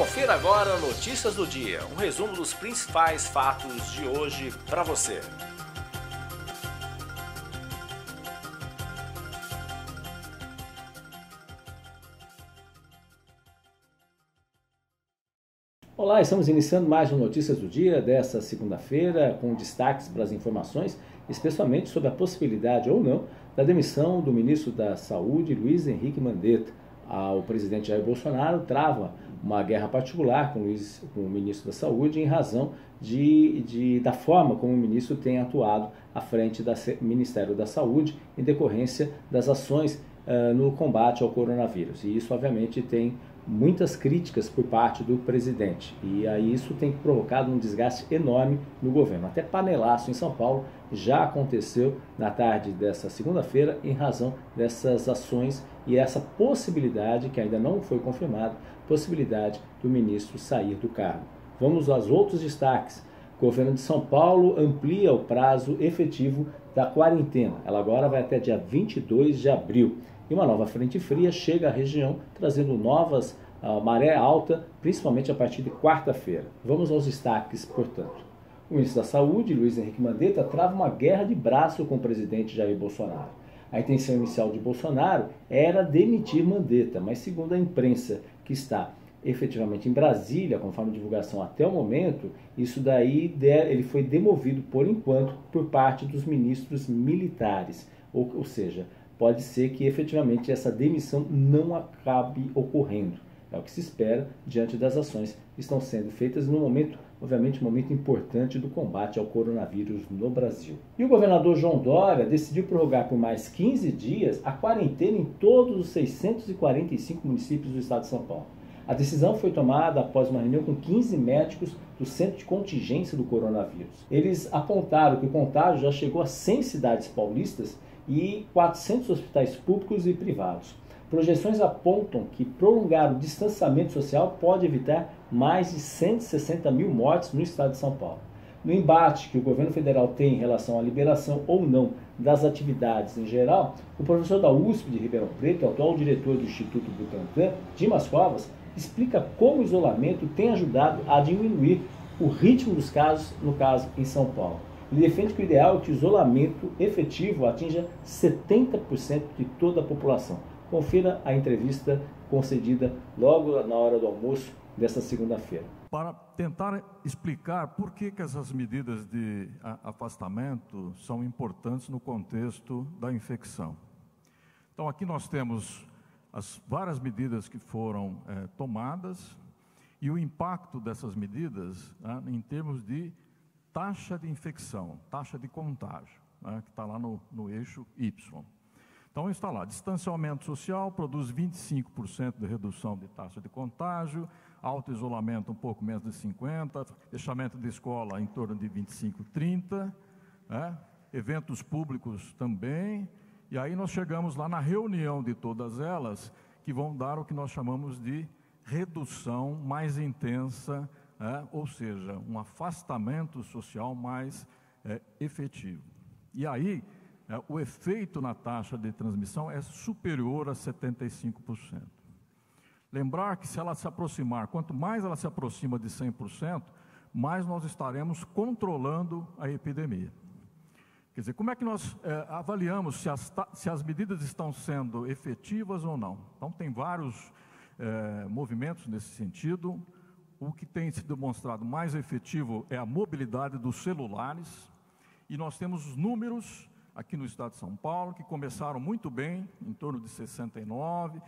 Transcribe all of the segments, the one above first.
Confira agora Notícias do Dia, um resumo dos principais fatos de hoje para você. Olá, estamos iniciando mais um Notícias do Dia dessa segunda-feira, com destaques para as informações, especialmente sobre a possibilidade ou não da demissão do ministro da Saúde, Luiz Henrique Mandetta. Ah, o presidente Jair Bolsonaro trava uma guerra particular com o, Luiz, com o ministro da Saúde em razão de, de, da forma como o ministro tem atuado à frente do Ministério da Saúde em decorrência das ações uh, no combate ao coronavírus. E isso, obviamente, tem muitas críticas por parte do presidente. E aí isso tem provocado um desgaste enorme no governo. Até panelaço em São Paulo já aconteceu na tarde dessa segunda-feira em razão dessas ações e essa possibilidade, que ainda não foi confirmada, possibilidade do ministro sair do cargo. Vamos aos outros destaques. O governo de São Paulo amplia o prazo efetivo da quarentena. Ela agora vai até dia 22 de abril. E uma nova frente fria chega à região, trazendo novas uh, maré alta, principalmente a partir de quarta-feira. Vamos aos destaques, portanto. O ministro da Saúde, Luiz Henrique Mandetta, trava uma guerra de braço com o presidente Jair Bolsonaro. A intenção inicial de Bolsonaro era demitir Mandetta, mas segundo a imprensa que está efetivamente em Brasília, conforme divulgação até o momento, isso daí ele foi demovido por enquanto por parte dos ministros militares, ou, ou seja, pode ser que efetivamente essa demissão não acabe ocorrendo. É o que se espera diante das ações que estão sendo feitas no momento, obviamente, um momento importante do combate ao coronavírus no Brasil. E o governador João Dória decidiu prorrogar por mais 15 dias a quarentena em todos os 645 municípios do estado de São Paulo. A decisão foi tomada após uma reunião com 15 médicos do Centro de Contingência do Coronavírus. Eles apontaram que o contágio já chegou a 100 cidades paulistas e 400 hospitais públicos e privados. Projeções apontam que prolongar o distanciamento social pode evitar mais de 160 mil mortes no estado de São Paulo. No embate que o governo federal tem em relação à liberação ou não das atividades em geral, o professor da USP de Ribeirão Preto, atual diretor do Instituto Butantan, Dimas Covas, explica como o isolamento tem ajudado a diminuir o ritmo dos casos, no caso em São Paulo. Ele defende que o ideal é que o isolamento efetivo atinja 70% de toda a população. Confira a entrevista concedida logo na hora do almoço desta segunda-feira. Para tentar explicar por que, que essas medidas de afastamento são importantes no contexto da infecção. Então, aqui nós temos as várias medidas que foram é, tomadas e o impacto dessas medidas né, em termos de taxa de infecção, taxa de contágio, né, que está lá no, no eixo Y. Então está lá, distanciamento social produz 25% de redução de taxa de contágio, alto isolamento um pouco menos de 50%, fechamento de escola em torno de 25%, 30%, né? eventos públicos também, e aí nós chegamos lá na reunião de todas elas, que vão dar o que nós chamamos de redução mais intensa é, ou seja, um afastamento social mais é, efetivo. E aí, o efeito na taxa de transmissão é superior a 75%. Lembrar que se ela se aproximar, quanto mais ela se aproxima de 100%, mais nós estaremos controlando a epidemia. Quer dizer, como é que nós é, avaliamos se as, se as medidas estão sendo efetivas ou não? Então, tem vários é, movimentos nesse sentido o que tem se demonstrado mais efetivo é a mobilidade dos celulares, e nós temos os números aqui no estado de São Paulo, que começaram muito bem, em torno de 69,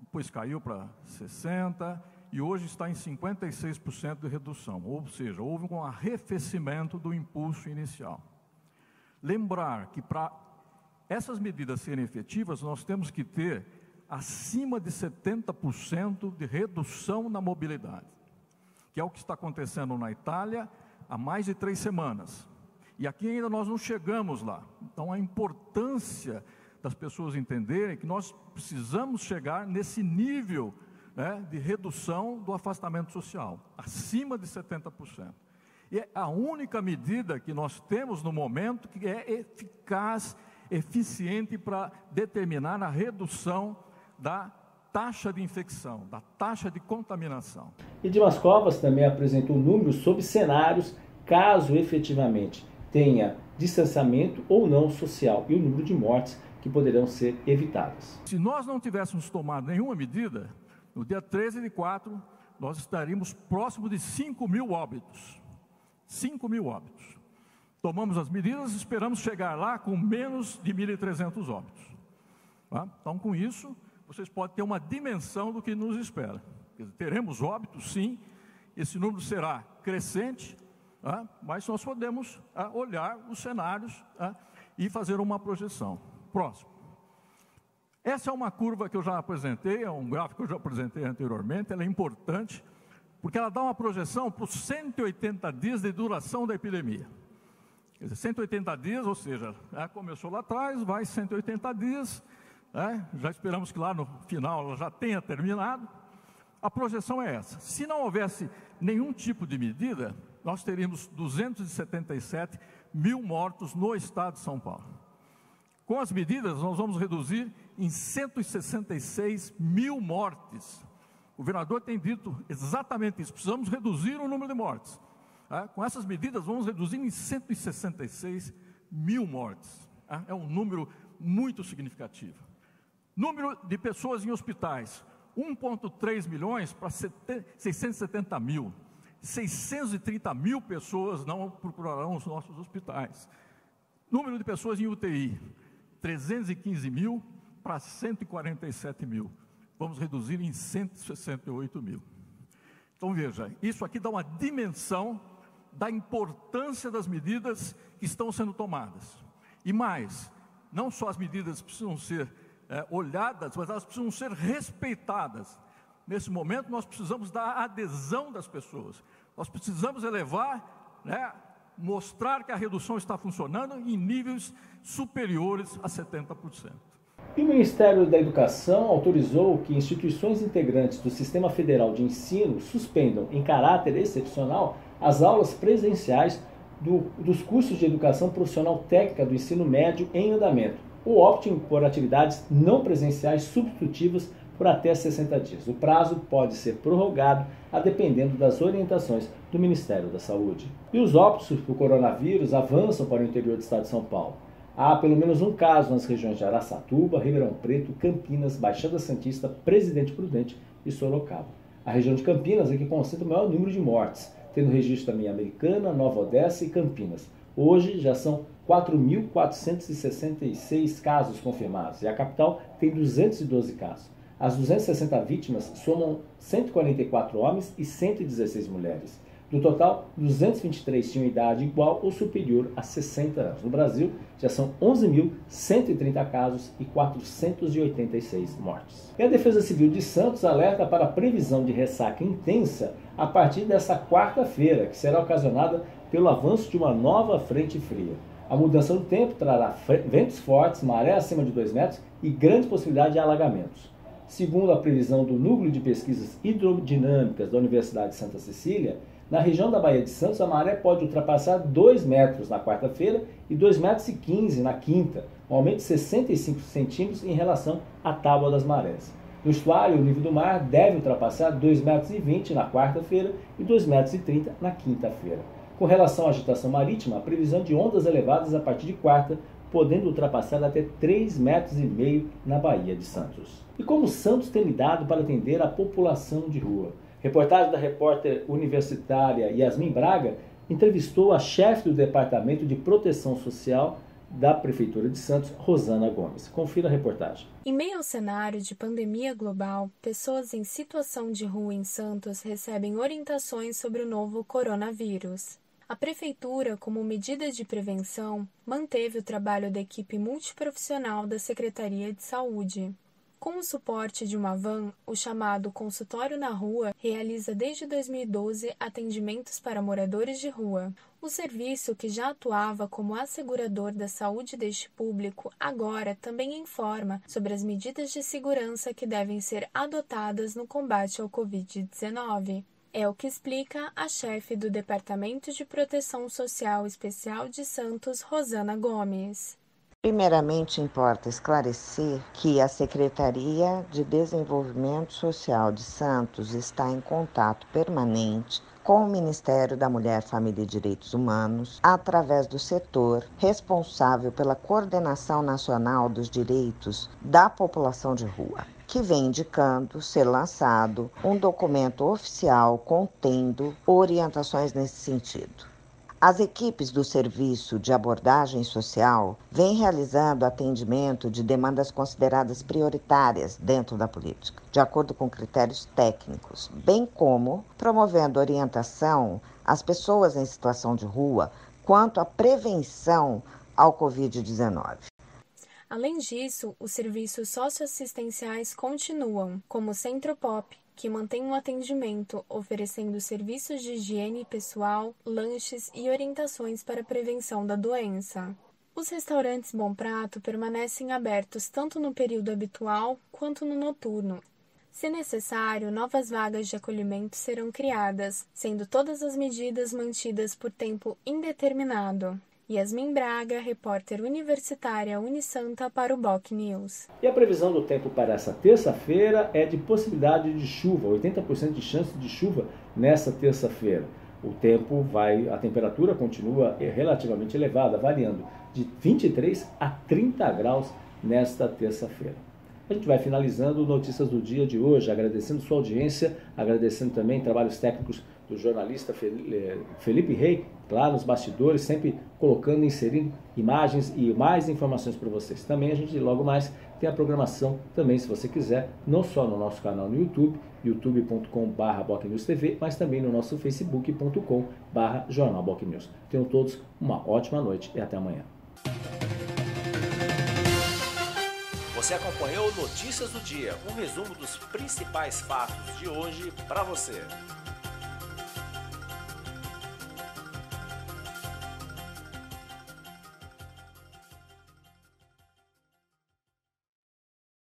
depois caiu para 60, e hoje está em 56% de redução, ou seja, houve um arrefecimento do impulso inicial. Lembrar que para essas medidas serem efetivas, nós temos que ter acima de 70% de redução na mobilidade que é o que está acontecendo na Itália há mais de três semanas. E aqui ainda nós não chegamos lá. Então, a importância das pessoas entenderem que nós precisamos chegar nesse nível né, de redução do afastamento social, acima de 70%. E é a única medida que nós temos no momento que é eficaz, eficiente para determinar a redução da taxa de infecção, da taxa de contaminação. E Dimas Covas também apresentou números sobre cenários caso efetivamente tenha distanciamento ou não social e o número de mortes que poderão ser evitadas. Se nós não tivéssemos tomado nenhuma medida, no dia 13 de 4, nós estaríamos próximo de 5 mil óbitos. 5 mil óbitos. Tomamos as medidas esperamos chegar lá com menos de 1.300 óbitos. Tá? Então, com isso, vocês podem ter uma dimensão do que nos espera. Teremos óbitos, sim, esse número será crescente? Mas nós podemos tá, olhar os cenários tá? e fazer uma projeção. Próximo. Essa é uma curva que eu já apresentei, é um gráfico que eu já apresentei anteriormente, ela é importante, porque ela dá uma projeção para os 180 dias de duração da epidemia. Quer dizer, 180 dias, ou seja, começou lá atrás, vai 180 dias, né, já esperamos que lá no final ela já tenha terminado. A projeção é essa. Se não houvesse nenhum tipo de medida, nós teríamos 277 mil mortos no estado de São Paulo. Com as medidas, nós vamos reduzir em 166 mil mortes. O governador tem dito exatamente isso: precisamos reduzir o número de mortes. É, com essas medidas, vamos reduzir em 166 mil mortes. É, é um número muito significativo. Número de pessoas em hospitais: 1,3 milhões para 670 mil. 630 mil pessoas não procurarão os nossos hospitais. Número de pessoas em UTI: 315 mil para 147 mil. Vamos reduzir em 168 mil. Então veja, isso aqui dá uma dimensão da importância das medidas que estão sendo tomadas. E mais, não só as medidas precisam ser é, olhadas, mas elas precisam ser respeitadas. Nesse momento, nós precisamos da adesão das pessoas. Nós precisamos elevar né, mostrar que a redução está funcionando em níveis superiores a 70%. E o Ministério da Educação autorizou que instituições integrantes do Sistema Federal de Ensino suspendam, em caráter excepcional, as aulas presenciais do, dos cursos de educação profissional técnica do ensino médio em andamento, ou optem por atividades não presenciais substitutivas por até 60 dias. O prazo pode ser prorrogado a dependendo das orientações do Ministério da Saúde. E os óbitos por coronavírus avançam para o interior do estado de São Paulo. Há pelo menos um caso nas regiões de Araçatuba, Ribeirão Preto, Campinas, Baixada Santista, Presidente Prudente e Sorocaba. A região de Campinas é que concentra o maior número de mortes, tendo registro também Americana, Nova Odessa e Campinas. Hoje já são 4.466 casos confirmados e a capital tem 212 casos. As 260 vítimas somam 144 homens e 116 mulheres. Do total, 223 tinham idade igual ou superior a 60 anos. No Brasil, já são 11.130 casos e 486 mortes. E a Defesa Civil de Santos alerta para a previsão de ressaca intensa a partir dessa quarta-feira, que será ocasionada pelo avanço de uma nova frente fria. A mudança do tempo trará ventos fortes, maré acima de 2 metros e grande possibilidade de alagamentos. Segundo a previsão do Núcleo de Pesquisas Hidrodinâmicas da Universidade de Santa Cecília, na região da Baía de Santos a maré pode ultrapassar 2 metros na quarta-feira e 2,15 metros e 15 na quinta, um aumento de 65 centímetros em relação à tábua das marés. No estuário, o nível do mar deve ultrapassar 2,20 metros e 20 na quarta-feira e 2,30 metros e 30 na quinta-feira. Com relação à agitação marítima, a previsão de ondas elevadas a partir de quarta podendo ultrapassar até 3,5 metros e meio na Baía de Santos. E como Santos tem lidado para atender a população de rua? Reportagem da repórter universitária Yasmin Braga entrevistou a chefe do Departamento de Proteção Social da Prefeitura de Santos, Rosana Gomes. Confira a reportagem. Em meio ao cenário de pandemia global, pessoas em situação de rua em Santos recebem orientações sobre o novo coronavírus. A Prefeitura, como medida de prevenção, manteve o trabalho da equipe multiprofissional da Secretaria de Saúde. Com o suporte de uma van, o chamado Consultório na Rua realiza desde 2012 atendimentos para moradores de rua. O serviço, que já atuava como assegurador da saúde deste público, agora também informa sobre as medidas de segurança que devem ser adotadas no combate ao Covid-19. É o que explica a chefe do Departamento de Proteção Social Especial de Santos, Rosana Gomes. Primeiramente, importa esclarecer que a Secretaria de Desenvolvimento Social de Santos está em contato permanente com o Ministério da Mulher, Família e Direitos Humanos, através do setor responsável pela coordenação nacional dos direitos da população de rua, que vem indicando ser lançado um documento oficial contendo orientações nesse sentido. As equipes do Serviço de Abordagem Social vêm realizando atendimento de demandas consideradas prioritárias dentro da política, de acordo com critérios técnicos, bem como promovendo orientação às pessoas em situação de rua quanto à prevenção ao Covid-19. Além disso, os serviços socioassistenciais continuam, como o Centro Pop, que mantém um atendimento oferecendo serviços de higiene pessoal, lanches e orientações para a prevenção da doença. Os restaurantes Bom Prato permanecem abertos tanto no período habitual quanto no noturno. Se necessário, novas vagas de acolhimento serão criadas, sendo todas as medidas mantidas por tempo indeterminado. Yasmin Braga, repórter universitária Unisanta para o Boc News. E a previsão do tempo para essa terça-feira é de possibilidade de chuva, 80% de chance de chuva nessa terça-feira. O tempo vai, a temperatura continua relativamente elevada, variando de 23 a 30 graus nesta terça-feira. A gente vai finalizando notícias do dia de hoje, agradecendo sua audiência, agradecendo também trabalhos técnicos do jornalista eh, Felipe Rei, lá nos bastidores, sempre colocando, inserindo imagens e mais informações para vocês. Também a gente logo mais tem a programação também, se você quiser, não só no nosso canal no YouTube, youtube.com.br TV, mas também no nosso facebook.com.br Jornal News. Tenham todos uma ótima noite e até amanhã. Você acompanhou Notícias do Dia, um resumo dos principais fatos de hoje para você.